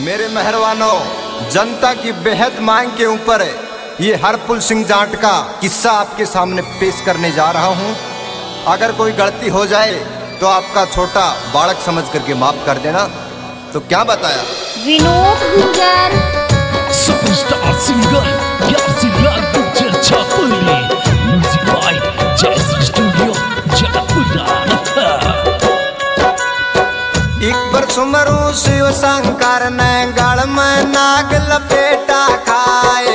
मेरे मेहरबानों जनता की बेहद मांग के ऊपर ये हरपुल सिंह जाट का किस्सा आपके सामने पेश करने जा रहा हूँ। अगर कोई गलती हो जाए तो आपका छोटा बालक समझ करके माफ़ कर देना। तो क्या बताया? विनोद गुंजर। सुपरस्टार सिंगर यार सिंगर गुंजर छापुल सुमरू शिव शंकर ने गल में नाग लपेटा खाए।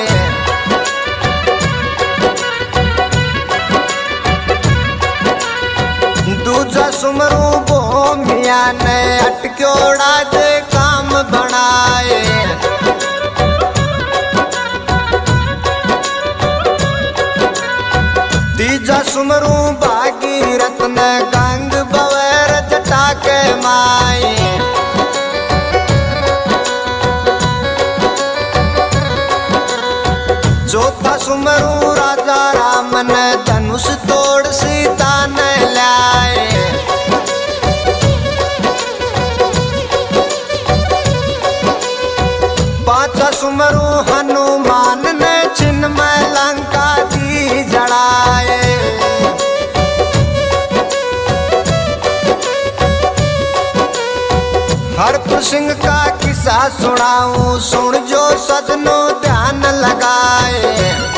दूजा सुमरू भोमिया ने अटक्योड़ा दे काम बनाए। तीजा सुमरू भाग घुमरू राजा राम ने धनुष तोड़ सीता ने लाए। पाचा सुमरू हनुमान ने छिन्न में लंका दी जड़ाए। हर सिंह का किस्सा सुनाऊं, सुन जो सजनों ध्यान लगाए।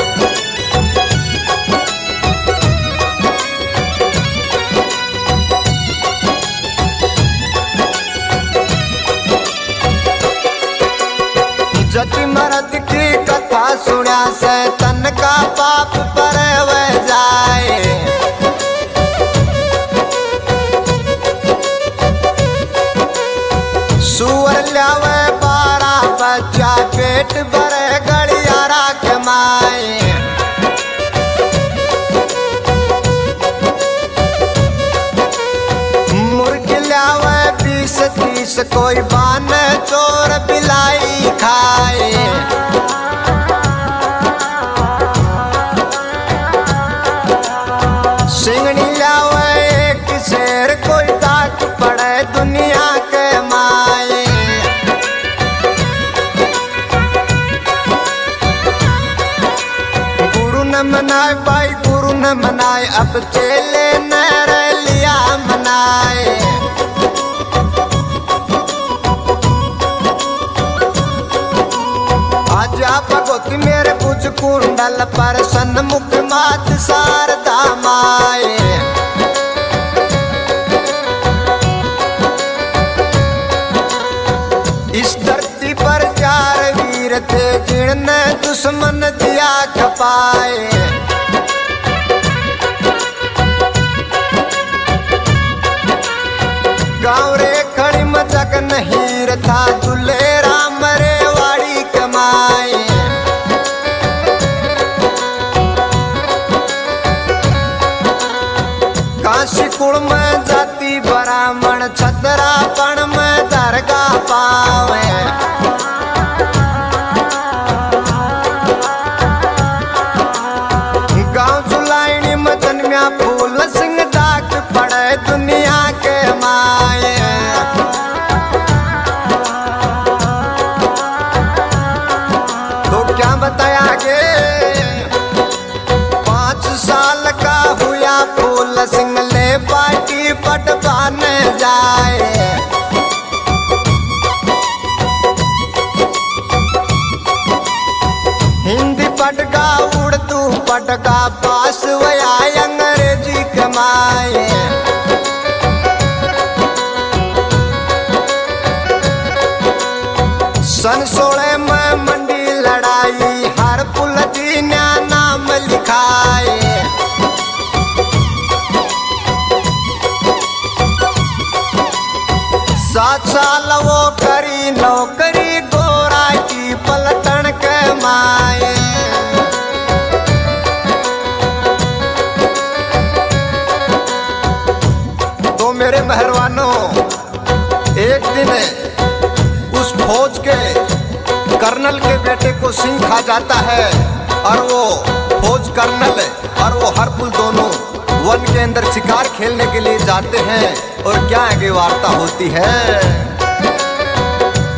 चले जाते हैं और क्या आगे वार्ता होती है?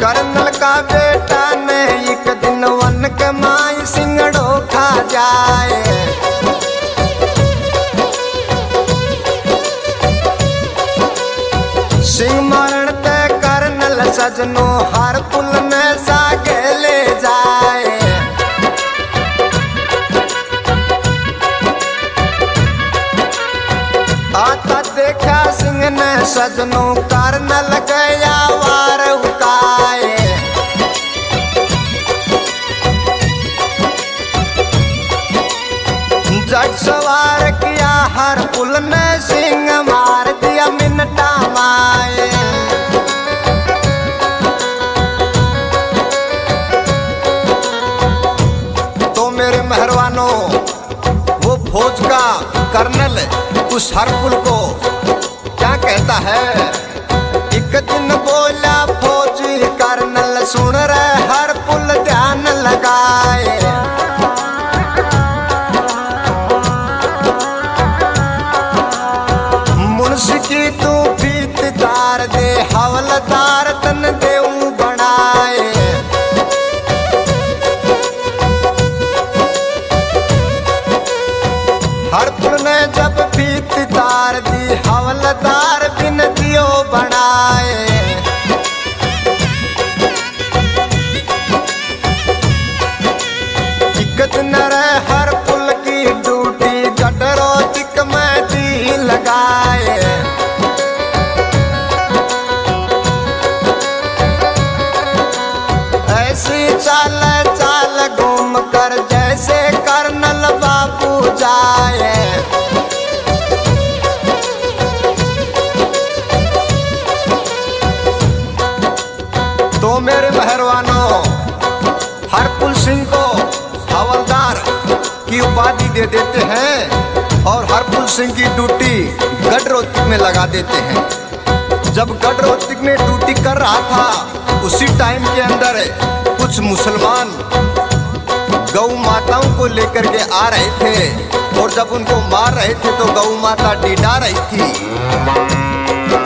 कर्नल का बेटा ने एक दिन वन के माई सिंगड़ो खा जाए। सिंह मरण ते कर्नल सजनो हर पुल में सागे ले। ने सजनो कर्नल गया वार उकाए जट सवार किया हर पुल ने सिंह मार दिया मिनटा माए। तो मेरे मेहरबानों, वो फौज का कर्नल उस हर पुल को है एक दिन बोला फौजी कर्नल सुन रहे दिक्कत न रहे हर दे देते हैं और हरपुल सिंह की ड्यूटी गढ़रोतिक में लगा देते हैं। जब गढ़रोतिक में ड्यूटी कर रहा था, उसी टाइम के अंदर कुछ मुसलमान गौ माताओं को लेकर के आ रहे थे और जब उनको मार रहे थे तो गौ माता डिडा रही थी।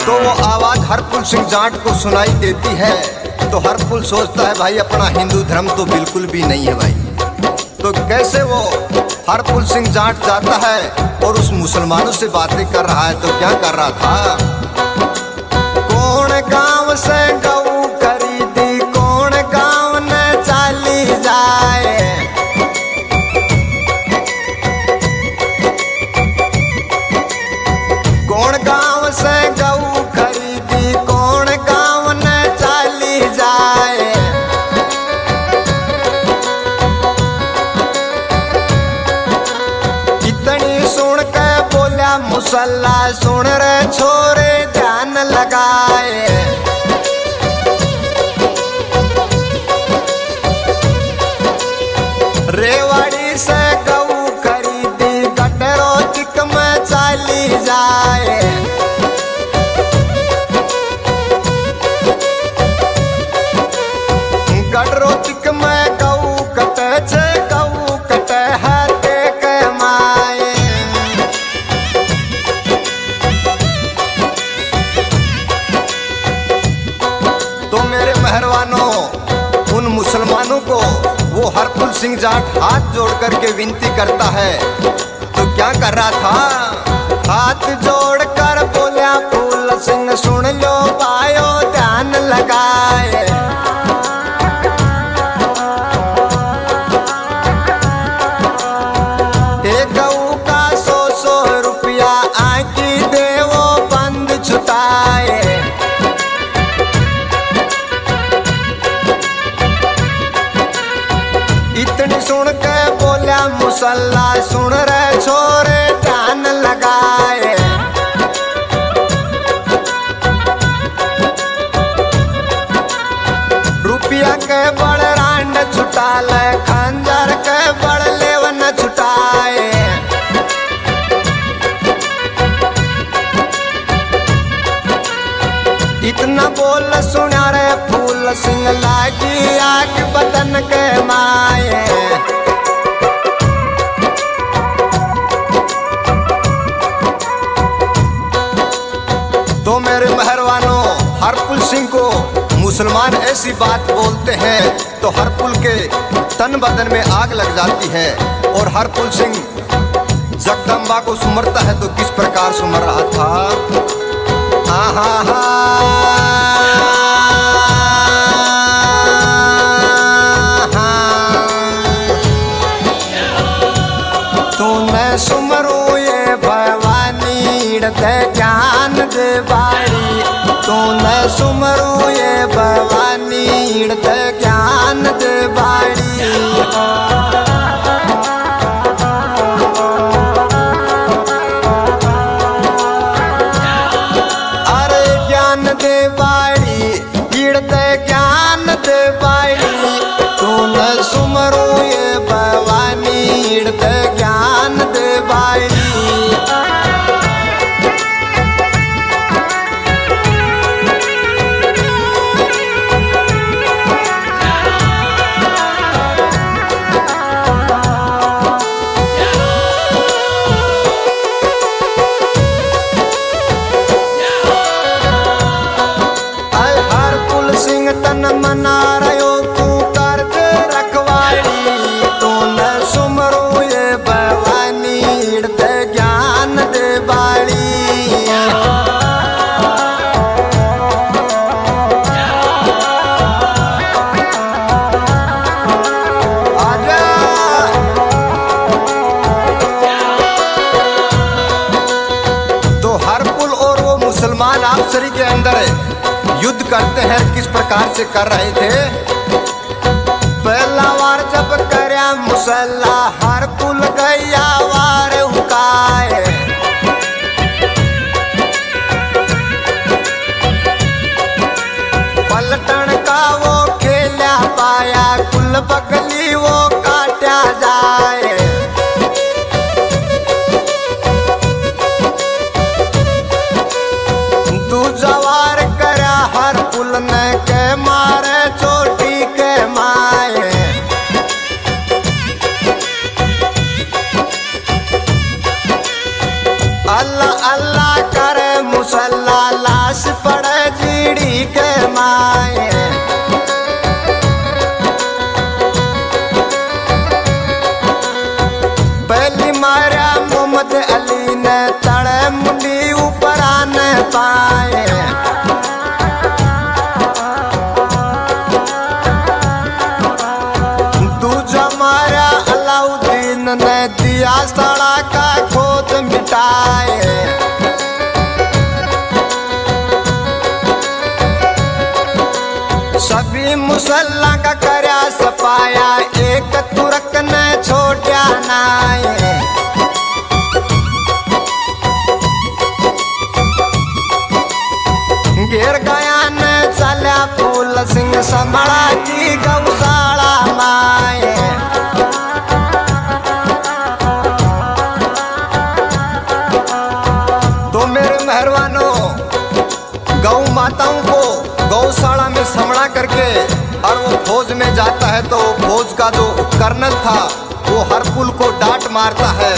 तो वो आवाज़ हरपुल सिंह जाट को सुनाई देती है। तो हरपुल सोचता है, भाई, अपना हिंदू धर्म तो बिल्कुल भी नहीं है भाई। तो कैसे वो हरपुल सिंह जाट जाता है और उस मुसलमानों से बातें कर रहा है तो क्या कर रहा था? कौन गाँव से गऊ मुसल्ला सुन रे छोरे ध्यान लगाए। जाट हाथ जोड़ करके विनती करता है। तो क्या कर रहा था? हाथ जोड़ कर बोला मुसल्ला सुन रहे छोरे ध्यान लगाए। रुपया के बड़ रांड छुटाल, खंजर के बड़ लेवन छुटाए। इतना बोल सुना रे, फूल सिंह लागी आग बदन के माए। ऐसी बात बोलते हैं तो हर पुल के तन बदन में आग लग जाती है। और हर पुल सिंह जगदम्बा को सुमरता है तो किस प्रकार सुमर रहा था? आहा तूने सुमरो, ये भवानी ज्ञान दे सुमरू ये भवानी ज्ञान दे बारी प्रकार से कर रहे थे। पहला बार जब कर मुसल्ला, हर कुल गैया वार उकाए पलटन का वो खेला पाया, कुल बगली पाए। दूजा मारा अलाउद्दीन ने दिया सड़ा का खोद मिटाए। सभी मुसल्ला की गौशाला माए। तो मेरे मेहरबानों, गौ माताओं को गौशाला में समड़ा करके और वो फौज में जाता है तो फौज का जो कर्नल था, वो हर पुल को डांट मारता है।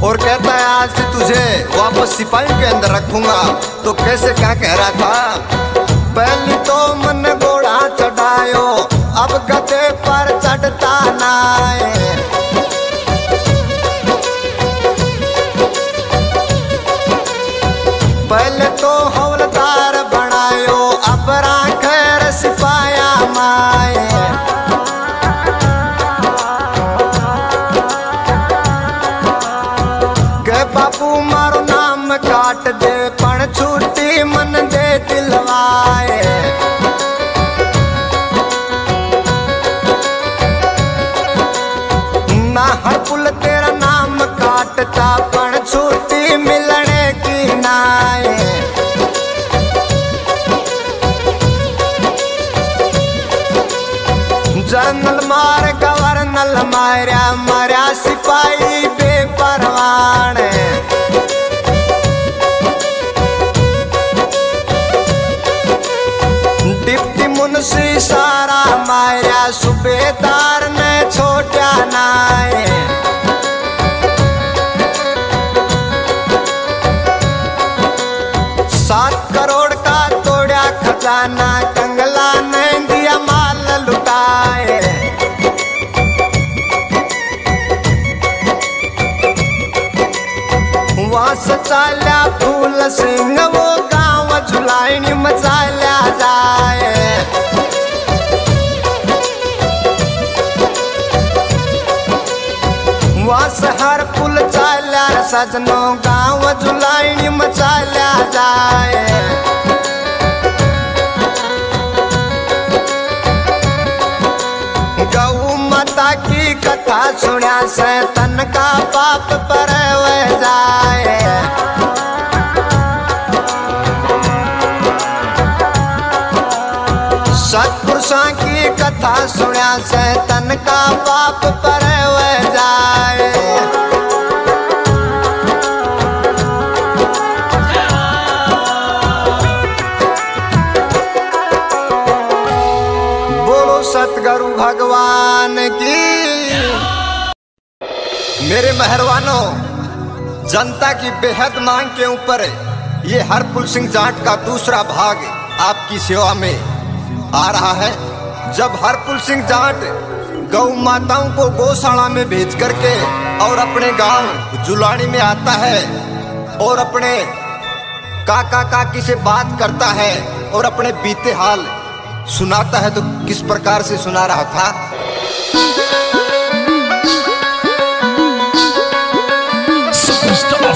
और कहता है, आज से तुझे वापस सिपाही के अंदर रखूँगा। तो कैसे क्या कह रहा था? पहली तो अब गधे मुंशी सारा मारा सूबेदार ने छोटा नाए सात करोड़ का तोड़ा खजाना ना कंगला नहीं दिया माल लुटाए वास चाल्या फूल सिंग वो गाव झुलाईनी मचाल्या सजनो गाव झुलाईनी मचाल्या जाए। गौ माता की कथा सुना से तन का पाप पर जाए। सत्पुरुषों की कथा सुना से तन का पाप मेरे मेहरबानों जनता की बेहद मांग के ऊपर ये हरपुल सिंह जाट का दूसरा भाग आपकी सेवा में आ रहा है। जब हरपुल सिंह जाट गौ माताओं को गौशाला में भेज करके और अपने गाँव जुलानी में आता है और अपने काका काकी से बात करता है और अपने बीते हाल सुनाता है तो किस प्रकार से सुना रहा था?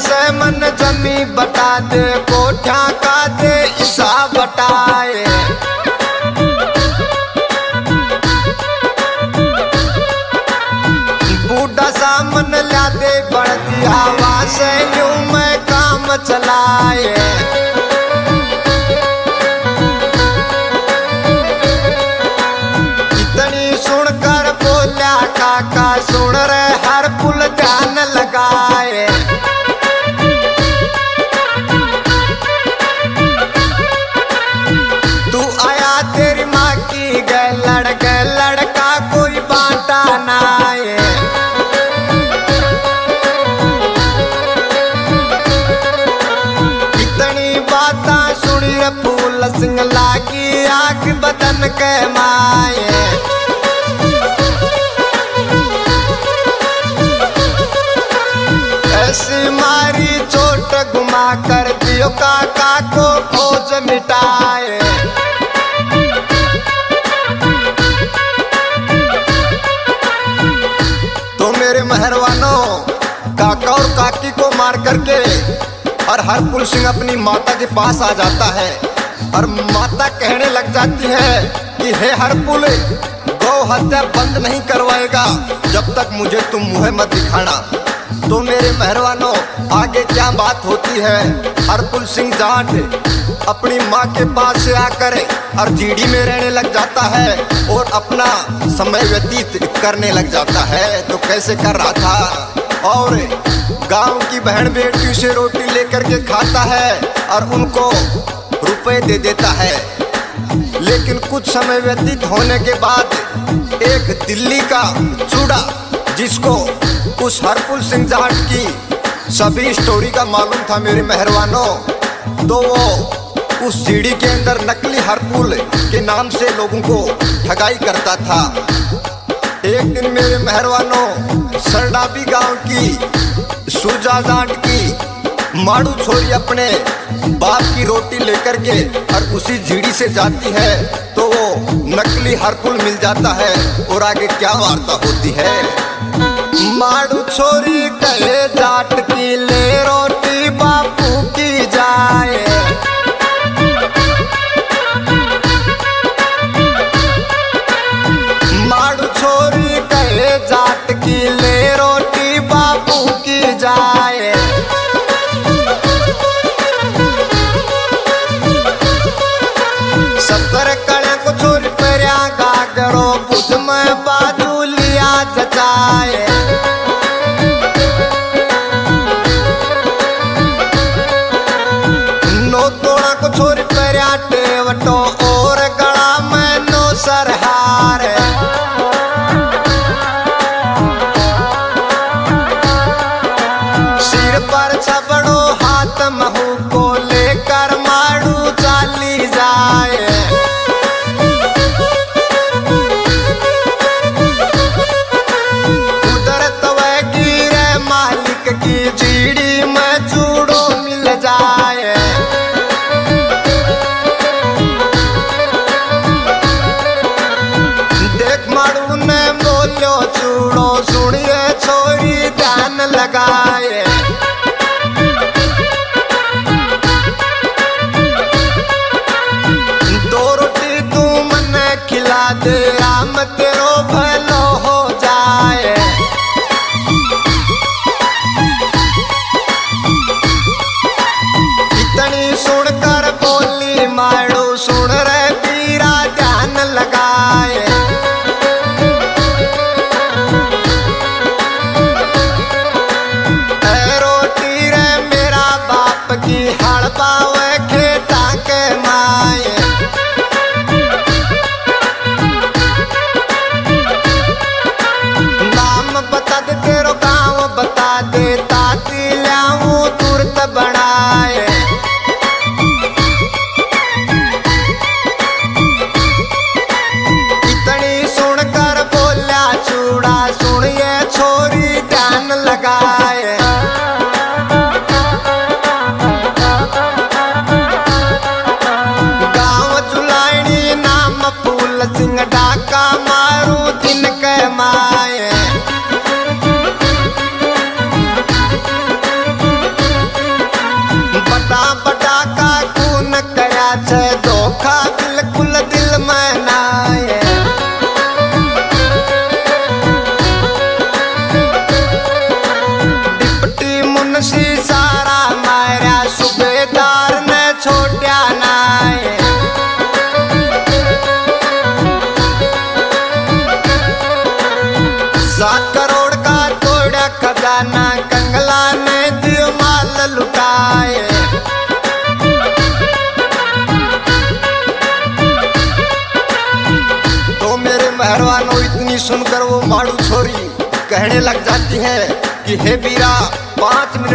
से मन जमी बता दे, कोठा का दे, ईसा बटाए। बूढ़ा सामन ला दे बढ़ दिया वासे यूँ मैं काम चलाए। सुनकर बोला, काका, सुन रहे हर पुल जान लगाए। रे फूल सिंह लागी आग बदन के माए ऐसी मारी चोट घुमा कर दियो काका को खोज मिटाए। हरपुल सिंह अपनी माता के पास आ जाता है। और माता कहने लग जाती है कि, हे हरपुल गौ हत्या बंद नहीं करवाएगा, जब तक मुझे तुम मुँह मत दिखाना। तो मेरे मेहरबानों, आगे क्या बात होती है? हरपुल सिंह जाट अपनी माँ के पास से आकर और जीडी में रहने लग जाता है और अपना समय व्यतीत करने लग जाता है। तो कैसे कर रहा था? और गाँव की बहन बेटी से रोटी लेकर के खाता है और उनको रुपए दे देता है। लेकिन कुछ समय व्यतीत होने के बाद एक दिल्ली का चूड़ा, जिसको उस हरपुल सिंह जाट की सभी स्टोरी का मालूम था मेरे मेहरबानों तो वो उस सीढ़ी के अंदर नकली हरपुल के नाम से लोगों को ठगाई करता था। एक दिन मेरे मेहरवानों सरडाबी गाँव की, सुजा जाट की, माड़ू छोरी अपने बाप की रोटी लेकर के और उसी झीड़ी से जाती है तो वो नकली हरपुल मिल जाता है और आगे क्या वार्ता होती है। माड़ू छोरी कहे जाट की जाए।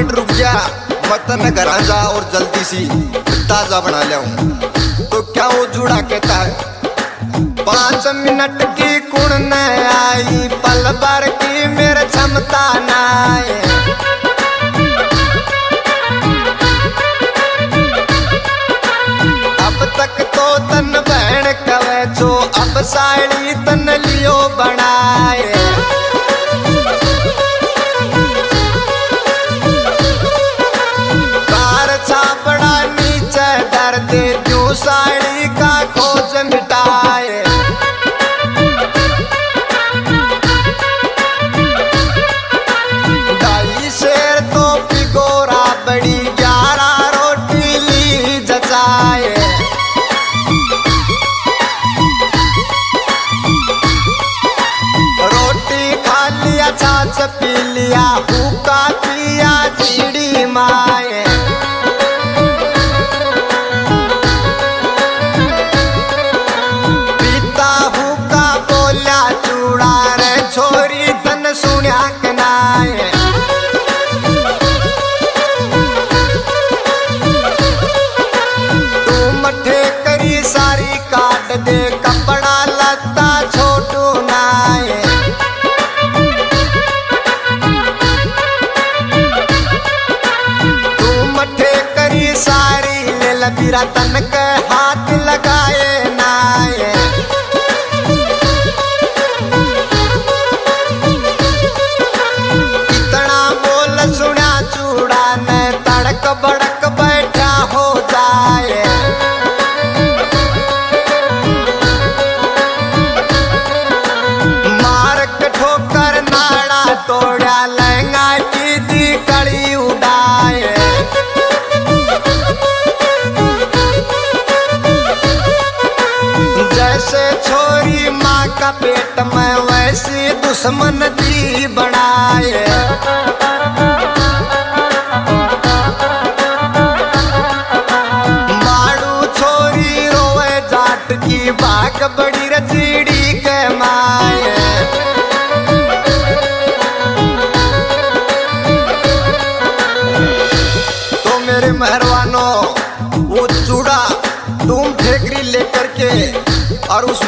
मिनट रुक जा। वक्त में घर जा और जल्दी सी ताज़ा बना ले तो क्या वो जुड़ा कहता है? पाँच मिनट की कुण न आई, पल भर की मेरे क्षमता न आई अब तक तो तन बहन कवे जो अब साड़ी तन लियो बनाए। मेरा तन कर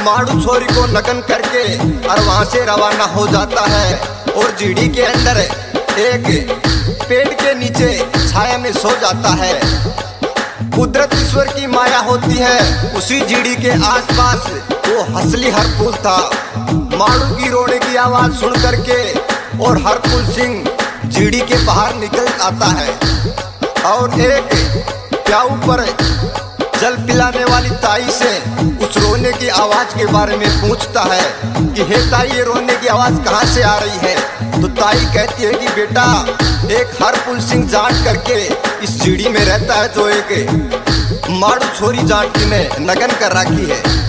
माड़ू छोरी को नगन करके, और वहाँ से रवाना हो जाता है। और जीडी के अंदर एक पेड़ के नीचे छाया में सो जाता है। कुदरत ईश्वर की माया होती है, उसी जीडी के आसपास वो हसली हर हरपुल था। माड़ू की रोने की आवाज़ सुन करके, और हरपुल सिंह जीडी के बाहर निकल आता है। और एक प्याऊ पर जल पिलाने वाली ताई से उस रोने की आवाज़ के बारे में पूछता है कि, हे ताई, ये रोने की आवाज़ कहाँ से आ रही है? तो ताई कहती है कि, बेटा एक हरपुल सिंह जाट करके इस जीडी में रहता है जो एक माड़ू छोरी जाट की ने नगन कर रखी है।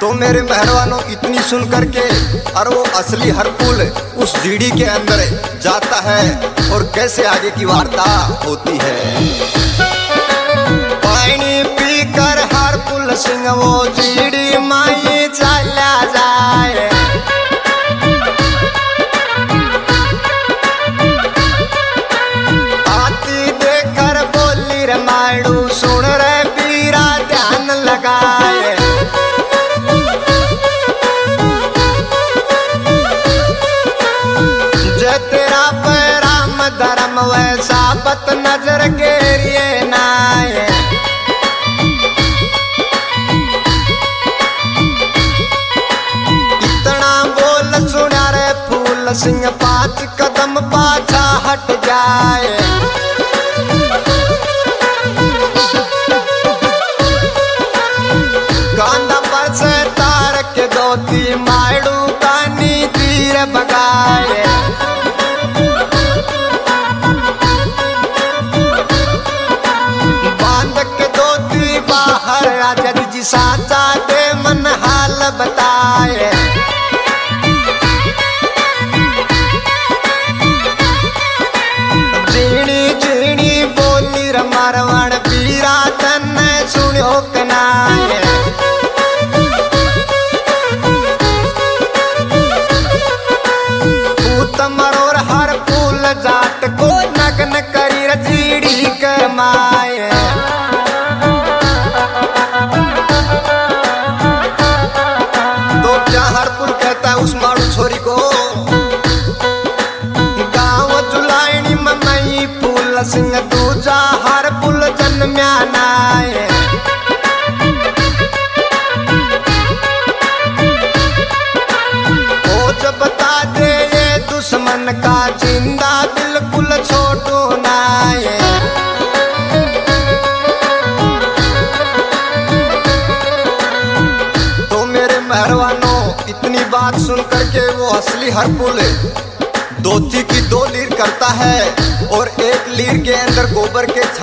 तो मेरे मेहरबानों, इतनी सुन करके और वो असली हरपुल उस जीडी के अंदर जाता है और कैसे आगे की वार्ता होती है? पानी पी कर पुल सिंह वो जीडी माई। सिंह पाँच कदम पाछा हट जाए।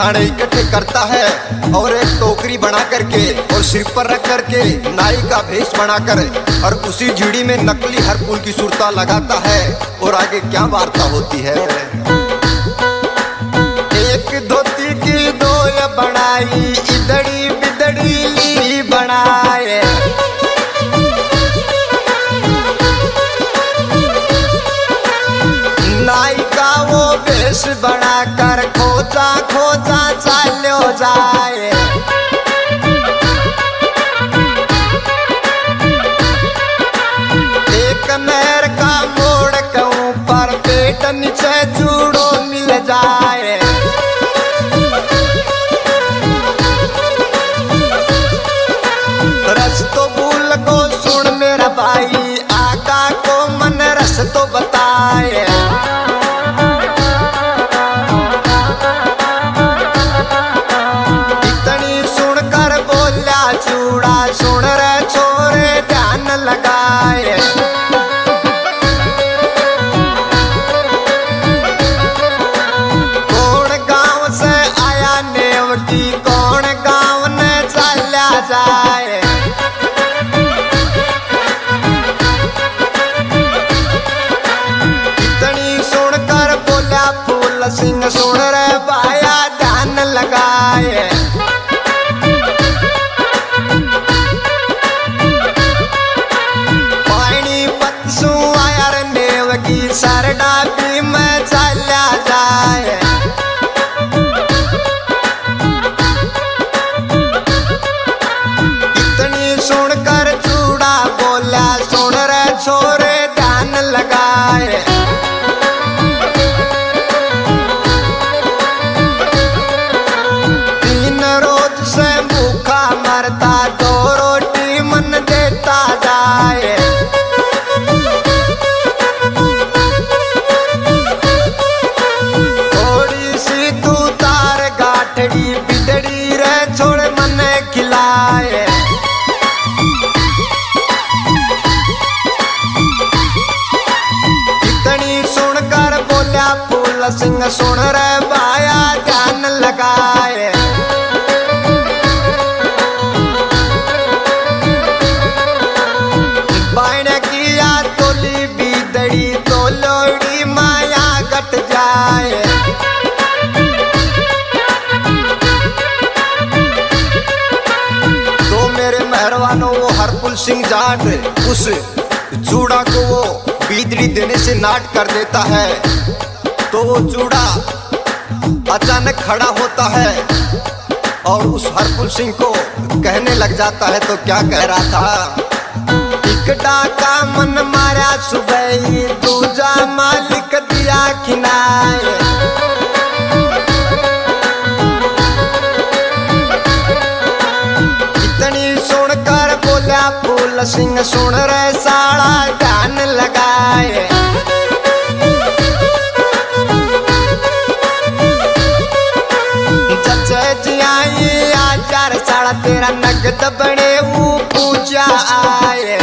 छाड़े इकट्ठे करता है और एक टोकरी बना करके और सिर पर रख करके नाई का भेष बनाकर और उसी झीड़ी में नकली हर पुल की सुरता लगाता है और आगे क्या वार्ता होती है? एक धोती की दो बनाई चालो सुन रे बाया ध्यान लगाए। तो तो मेरे मेहरबानों, वो हरपुल सिंह जाट उस चूड़ा को वो बीदड़ी देने से नाट कर देता है। तो वो चूड़ा अचानक खड़ा होता है और उस हरपुल सिंह को कहने लग जाता है तो क्या कह रहा था? टिकटा का मन मारा सुबह दूजा मालिक दिया खिनाए इतनी सुनकर बोला फूल सिंह, सुन रहे साड़ा ध्यान लगाए। तेरा नगद वो पूजा आए।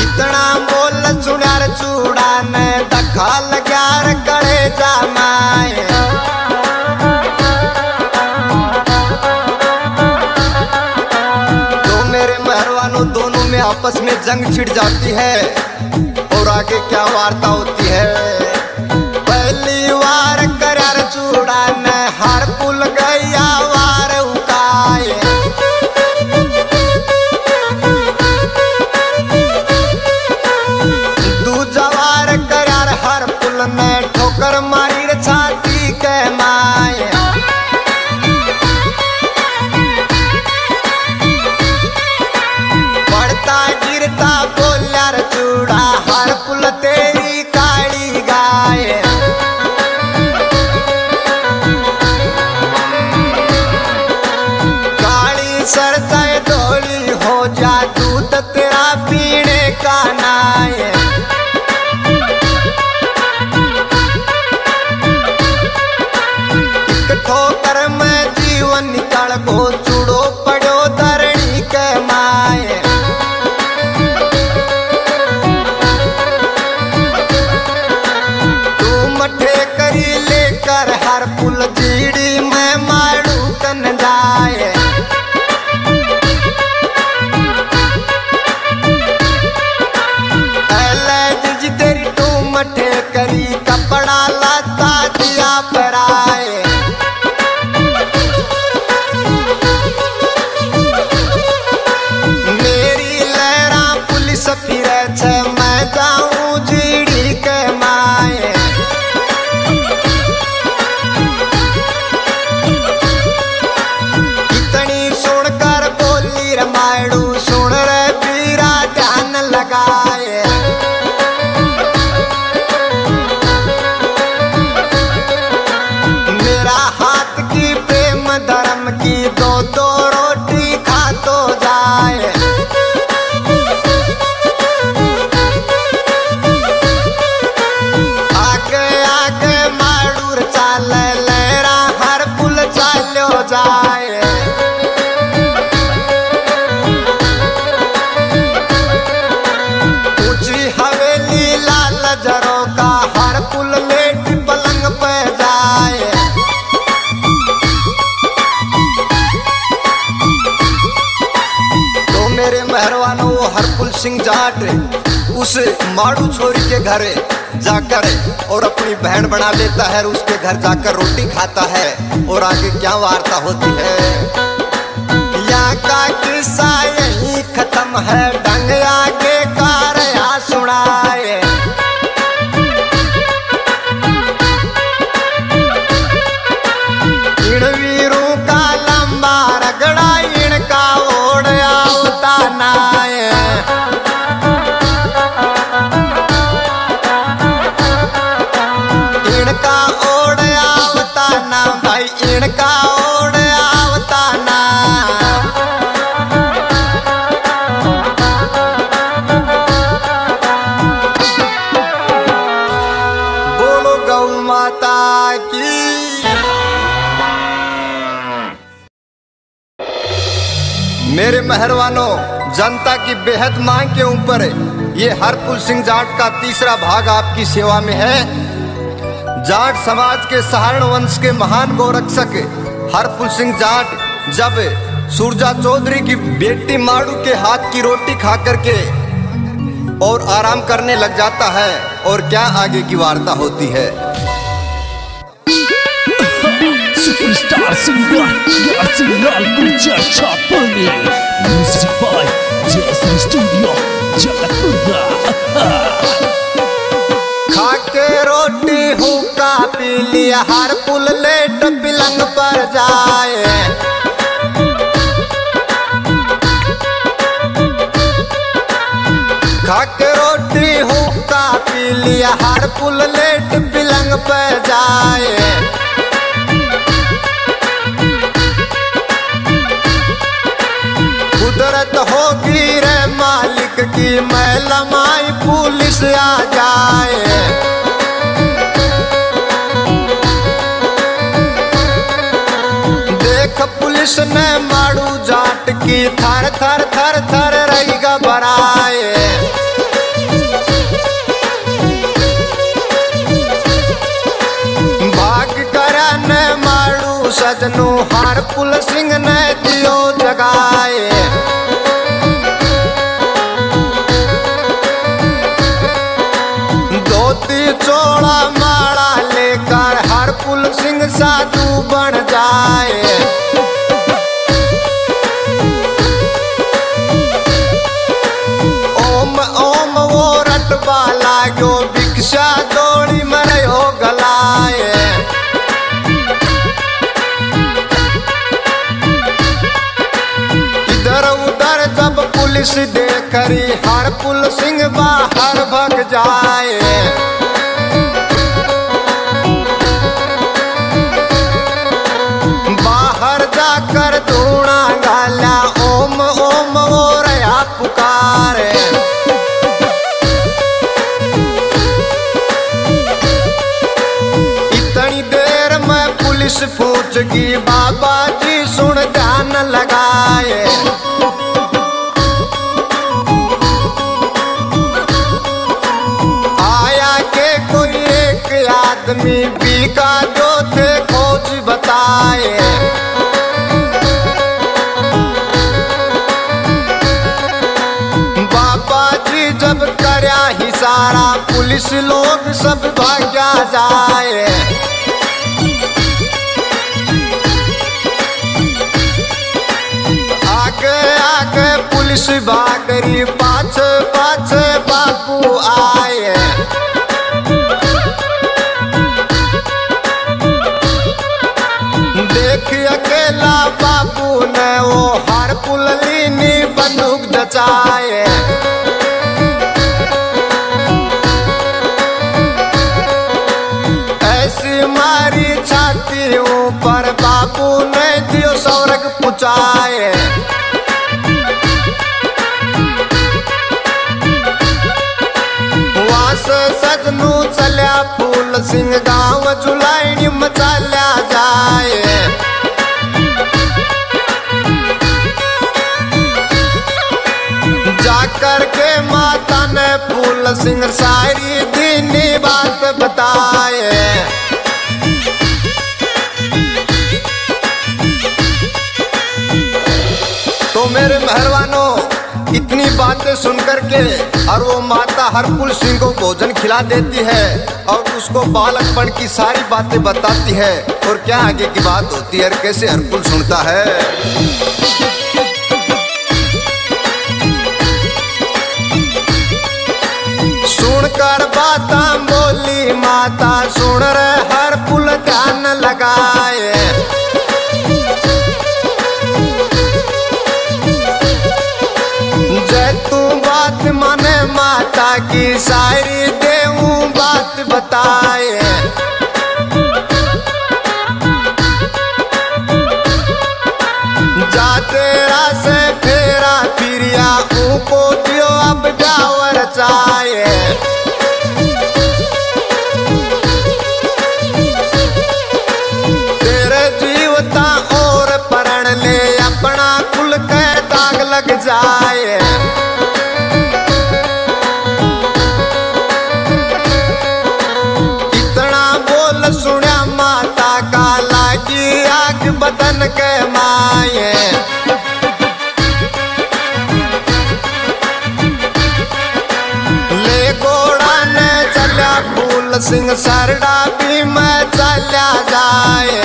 इतना बोल सुनार चूड़ा ने दखा लगार करे जमाए तो मेरे मेहरबानों, दोनों में आपस में जंग छिड़ जाती है और आगे क्या वार्ता होती है? llorar. सिंह जाट उस माड़ू छोरी के घर जाकर और अपनी बहन बना लेता है उसके घर जाकर रोटी खाता है और आगे क्या वार्ता होती है। का किस्सा यही खत्म है डंग आगे कार सुनाए। मेरे मेहरबानों जनता की बेहद मांग के ऊपर ये हरपुल सिंह जाट का तीसरा भाग आपकी सेवा में है। जाट समाज के सहारण वंश के महान गौरक्षक हरपुल सिंह जाट जब सूरजा चौधरी की बेटी माड़ू के हाथ की रोटी खा करके और आराम करने लग जाता है और क्या आगे की वार्ता होती है। सुपरस्टार सिंगर यासीलाल गुजर छापने music by Jason studio Jagatpura खा के रोटी हुक्का पी लिया, हर पुल लेट पिलंग पर जाए। खा के रोटी हुक्का पी लिया, हर पुल लेट पिलंग पर जाए। होगी रे मालिक की मैं लमाई पुलिस आ जाए। देख पुलिस ने मारू जाट की थर थर थर थर रही घबराए सजनू, हर पुल सिंह ने दियो जगाए। बन जाए। ओम ओम, वो रटबा लागो भिक्षा दौड़ी हो गलाए। इधर उधर जब पुलिस देखरी, हर पुल सिंह बाहर भग जाए। पुलिस पूछ गई बाबा जी सुन ध्यान लगाए। आया के कोई एक आदमी बीका जो थे खोज बताए। बाबा जी जब करया ही सारा, पुलिस लोग सब भाग्या जाए। पुलिस भागरी पाछे पाछे बापू आए। देख अकेला बापू ने वो हर पुललीनी बंदूक जचाए। ऐसी मारी छाती ऊपर बाबू ने दियो स्वर्ग पुचाए। सजनू चल्या, फूल सिंह गाँव जुलाइनी मचाल्या जाए। जाकर के माता ने फूल सिंह सारी दीनी बात बताए। तो मेरे मेहरबानों बातें सुन करके और वो माता हरपुल सिंह को भोजन खिला देती है और उसको बालकपन की सारी बातें बताती है। और क्या आगे की बात होती है और कैसे हरपुल सुनता है? सुनकर बाता बोली, माता, सुन रे हर पुल ध्यान लगाए। माता की सारी देऊ, बात बताए। जाते से फेरा फिरिया, ऊको दियो, अब डावर चाहे तेरे जीवता और परण ले, अपना कुल के दाग लग जाए। बदन के माए ले घोड़ा ने चल्या फूल, सिंह सरडा भी मैं चल्या जाए।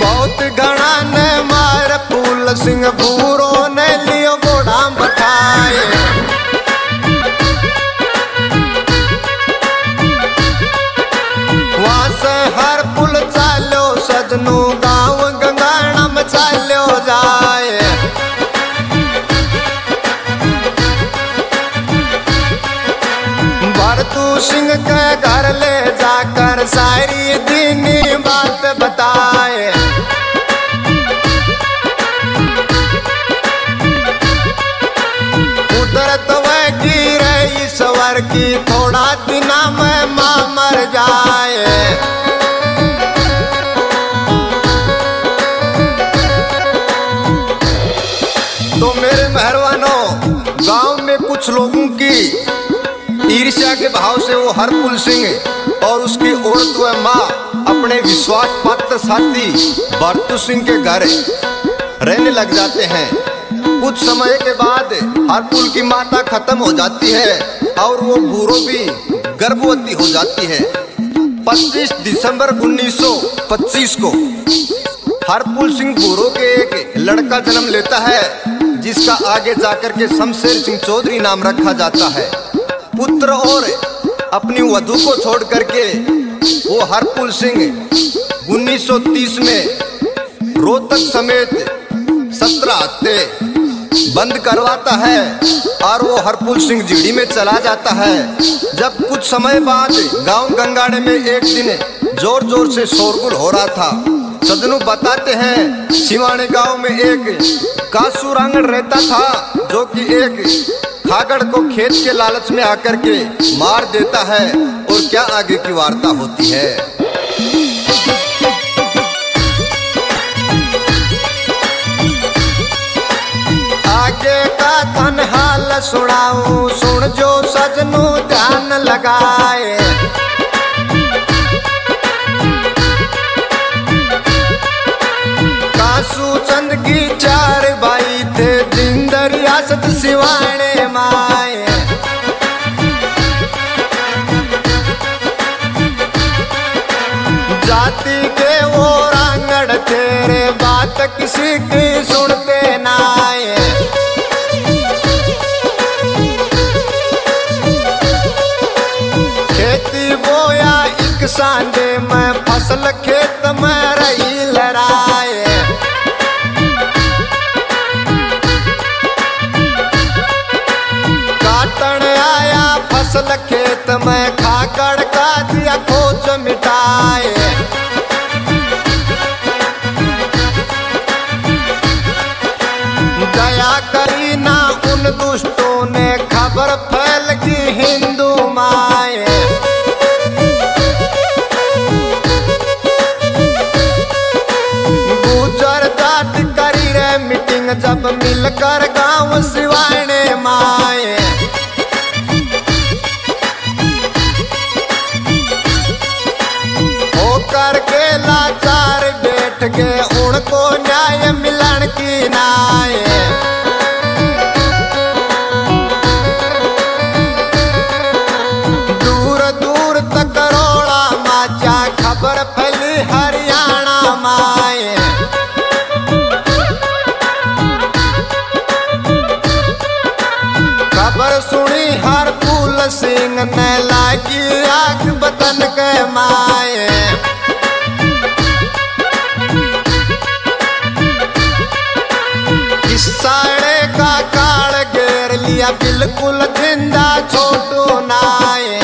बहुत घना ने मार फूल, सिंह भूरो ने लियो सिंह के घर ले जाकर सारी दीनी बात बताए। कुदरत वह की रही सवर की, थोड़ा दिना में माँ मर जाए। के भाव से वो हरपुल सिंह और उसकी औरत व माँ अपने विश्वास पात्र साथी बरतू सिंह के घर रहने लग जाते हैं। कुछ समय के बाद हरपुल की माता खत्म हो जाती है और वो बूढ़ो भी गर्भवती हो जाती है। 25 दिसंबर 1925 को हरपुल सिंह बूढ़ो के एक लड़का जन्म लेता है, जिसका आगे जाकर के शमशेर सिंह चौधरी नाम रखा जाता है। पुत्र और अपनी वधु को छोड़ करके वो हरपुल सिंह 1930 में रोहतक समेत सत्रह हत्ते बंद करवाता है और वो हरपुल सिंह जीडी में चला जाता है। जब कुछ समय बाद गाँव गंगाड़े में एक दिन ज़ोर ज़ोर से शोरगुल हो रहा था। सदनू बताते हैं, सिवाने गाँव में एक कासू रांगड़ रहता था, जो कि एक खागड़ को खेत के लालच में आकर के मार देता है और क्या आगे की वार्ता होती है? आगे का तन हाल सुनाऊं, सुन जो सजनू ध्यान लगाए। कासू की चार किसी की सुनते नाए खेती बोया एक सांडे में, फ़सल खेत में रही लड़ाए काटन आया, फ़सल खेत में खाकर का दिया खोज मिटाए। दया करी ना उन दुष्टों ने खबर फैल की हिंदू माए। गुजर जाट करी रे मीटिंग जब मिलकर गाँव सिवाने माए। होकर के लाचार बैठ के उनको न्याय मिलन की नाए। सिंह लागी आग बतन के माए। साड़े का काल घेर लिया, बिल्कुल ज़िंदा छोटू नाए।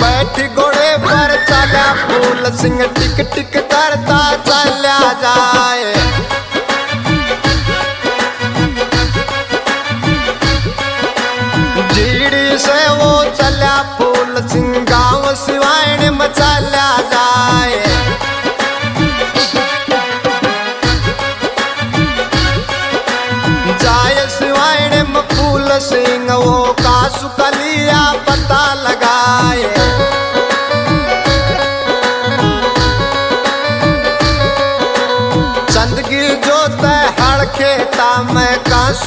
बैठ घोड़े पर चला फूल, सिंह टिक टिक करता चला जाए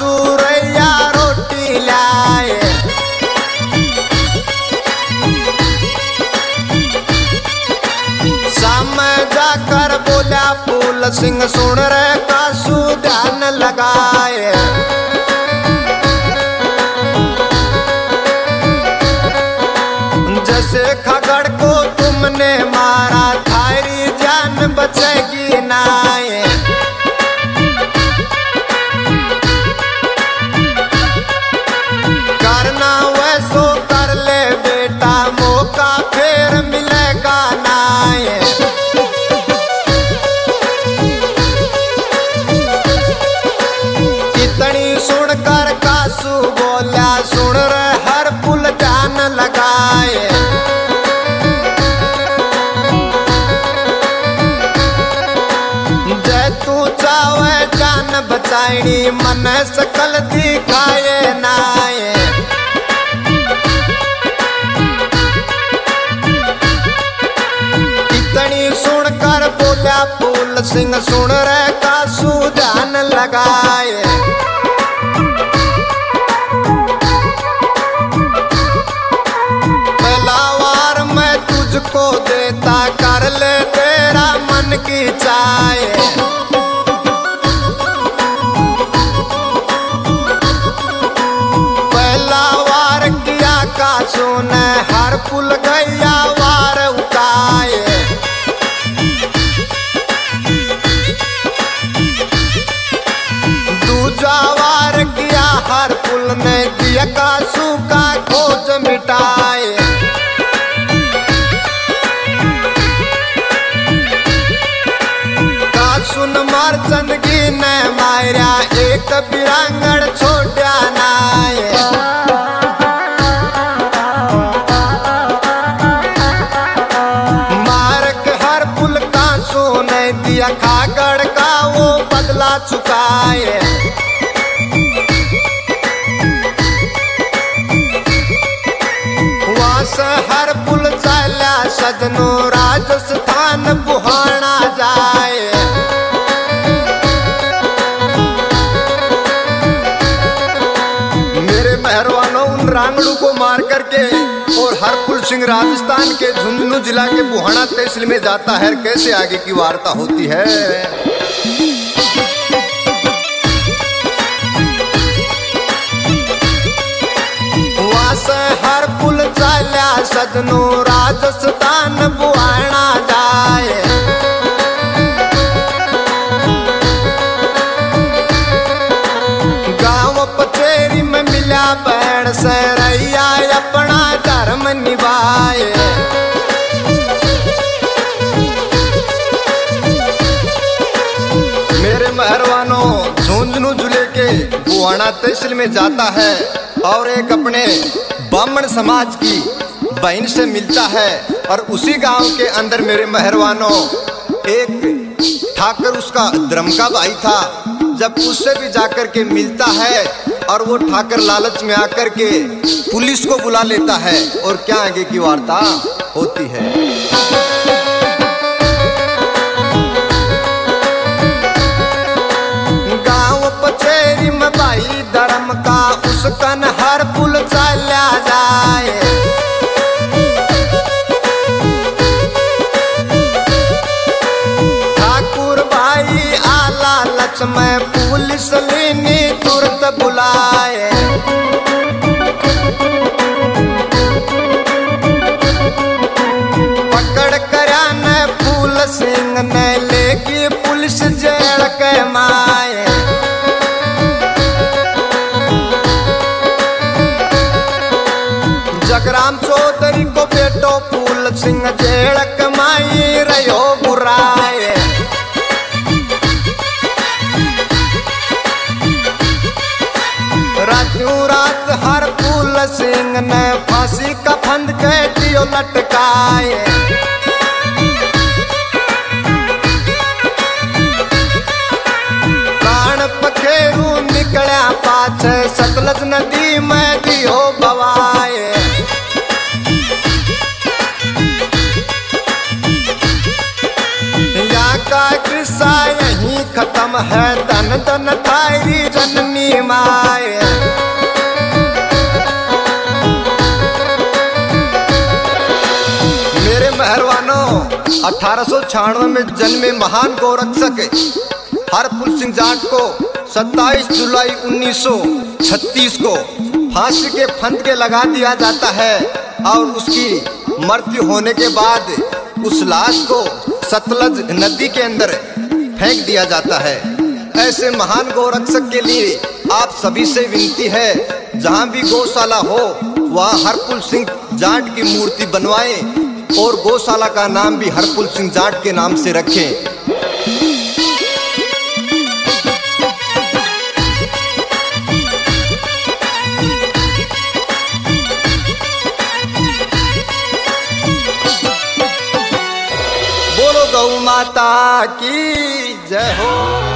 में रोटी लाए। सामने जाकर बोला, फूल सिंह सुन रे, कासू ध्यान लगाए। जैसे खगड़ को तुमने मारा थारी जान बचेगी नाए। बचाईनी मन सकल दिखाए नाए। इतनी सुनकर बोला फूल सिंह सुन रे चुकाए। हर पुल चला, सजनो राजस्थान बुहाना जाए। मेरे मेहरबानों उन रांगड़ू को मार करके, और सिंह राजस्थान के झुंझुनू जिला के बुहाना तहसील में जाता है, कैसे आगे की वार्ता होती है? राजस्थान जाए। गाँव पचेरी में मिला बैण अपना धर्म निभाए। मेरे मेहरबानों, झुंझुनू ज़िले के बुहाना तहसील में जाता है और एक अपने ब्राह्मण समाज की बहन से मिलता है और उसी गाँव के अंदर मेरे मेहरवानों, एक ठाकर उसका द्रम का भाई था। जब उससे भी जाकर के मिलता है और वो ठाकर लालच में आकर के पुलिस को बुला लेता है और क्या आगे की वार्ता होती है। सिंह ने लेके पुलिस जेल के माए। जगराम चौधरी को बेटो फूल सिंह जेल कमाई रहो बुराए। राजू रात हर फूल सिंह ने फांसी का फंद के दियो लटकाए। नदी में हो बवाए खत्म है तन तन तारी जननी माए। मेरे मेहरबानों, अठारह सौ छियानवे में जन्मे महान गौरक्षक हरपुल सिंह जाट को 27 जुलाई 1936 को फांसी के फंद के लगा दिया जाता है और उसकी मृत्यु होने के बाद उस लाश को सतलज नदी के अंदर फेंक दिया जाता है। ऐसे महान गौरक्षक के लिए आप सभी से विनती है, जहाँ भी गौशाला हो, वहाँ हरपुल सिंह जाट की मूर्ति बनवाएँ और गौशाला का नाम भी हरपुल सिंह जाट के नाम से रखें। माता की जय हो।